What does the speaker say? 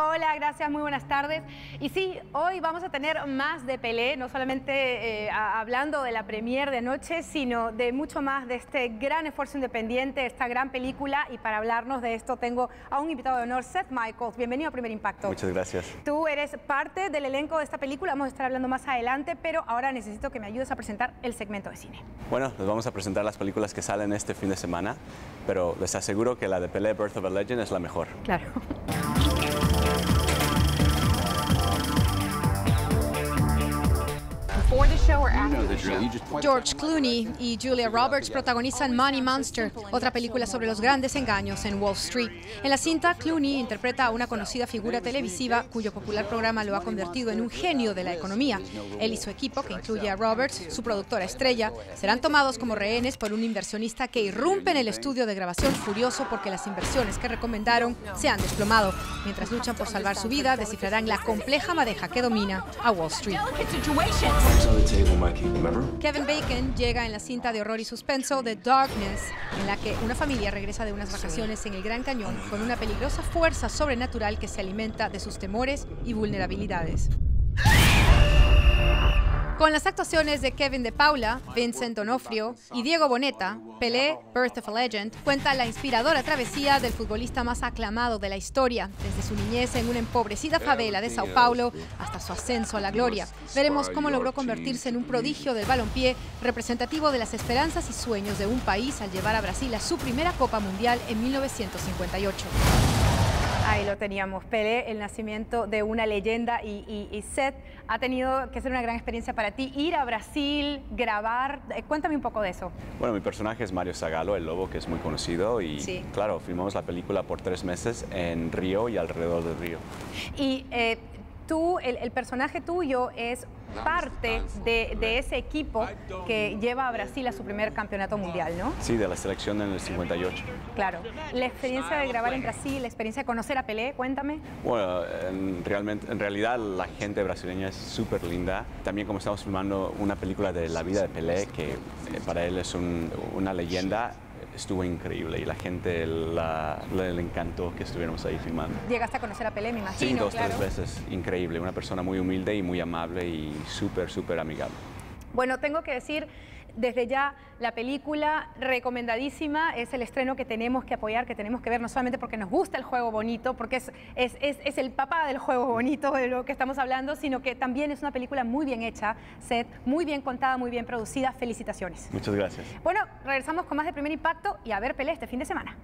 Hola, gracias, muy buenas tardes. Y sí, hoy vamos a tener más de Pelé, no solamente eh, hablando de la premier de anoche, sino de mucho más de este gran esfuerzo independiente, esta gran película. Y para hablarnos de esto tengo a un invitado de honor, Seth Michaels. Bienvenido a Primer Impacto. Muchas gracias. Tú eres parte del elenco de esta película, vamos a estar hablando más adelante, pero ahora necesito que me ayudes a presentar el segmento de cine. Bueno, les vamos a presentar las películas que salen este fin de semana, pero les aseguro que la de Pelé Birth of a Legend es la mejor. Claro. George Clooney y Julia Roberts protagonizan Money Monster, otra película sobre los grandes engaños en Wall Street. En la cinta, Clooney interpreta a una conocida figura televisiva cuyo popular programa lo ha convertido en un genio de la economía. Él y su equipo, que incluye a Roberts, su productora estrella, serán tomados como rehenes por un inversionista que irrumpe en el estudio de grabación furioso porque las inversiones que recomendaron se han desplomado. Mientras luchan por salvar su vida, descifrarán la compleja madeja que domina a Wall Street. Kevin Bacon llega en la cinta de horror y suspenso The Darkness, en la que una familia regresa de unas vacaciones en el Gran Cañón con una peligrosa fuerza sobrenatural que se alimenta de sus temores y vulnerabilidades. Con las actuaciones de Kevin De Paula, Vincent Donofrio y Diego Boneta, Pelé, Birth of a Legend, cuenta la inspiradora travesía del futbolista más aclamado de la historia, desde su niñez en una empobrecida favela de Sao Paulo hasta su ascenso a la gloria. Veremos cómo logró convertirse en un prodigio del balompié, representativo de las esperanzas y sueños de un país al llevar a Brasil a su primera Copa Mundial en 1958. Ahí lo teníamos, Pelé, el nacimiento de una leyenda y, Seth ha tenido que ser una gran experiencia para ti, ir a Brasil, grabar, eh, cuéntame un poco de eso. Bueno, mi personaje es Mario Zagalo, el lobo que es muy conocido y claro, filmamos la película por tres meses en Río y alrededor del Río. Y eh, tú, el, personaje tuyo es parte de, ese equipo que lleva a Brasil a su primer campeonato mundial, ¿no? Sí, de la selección en el 58. Claro. La experiencia de grabar en Brasil, la experiencia de conocer a Pelé, cuéntame. Bueno, en, realmente, en realidad la gente brasileña es súper linda. También como estamos filmando una película de la vida de Pelé, que eh, para él es una leyenda, estuvo increíble y la gente le encantó que estuviéramos ahí filmando. Llegaste a conocer a Pelé, me imagino. Sí, dos, tres veces. Increíble. Una persona muy humilde y muy amable y súper, súper amigable. Bueno, tengo que decir desde ya la película recomendadísima, es el estreno que tenemos que apoyar, que tenemos que ver, no solamente porque nos gusta el juego bonito, porque es, es, es, el papá del juego bonito de lo que estamos hablando, sino que también es una película muy bien hecha, set, muy bien contada, muy bien producida. Felicitaciones. Muchas gracias. Bueno, regresamos con más de Primer Impacto y a ver Pelé este fin de semana.